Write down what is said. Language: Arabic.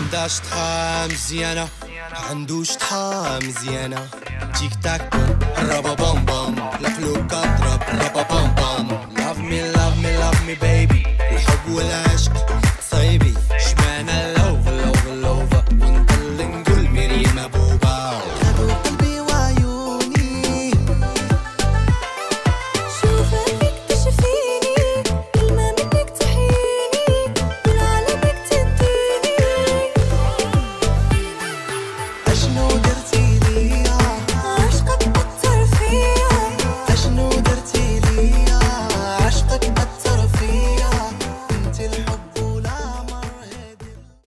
عندهاش شطحة مزيانة عندوش شطحة مزيانة تيك تاك رابا بام بام القلوب كضرب رابا بام بام لاف مي لاف مي لاف مي بيبي الحب والعشق صيبي شمعنا اللوفا اللوفا اللوفا ونقول نقول مريم بوبا know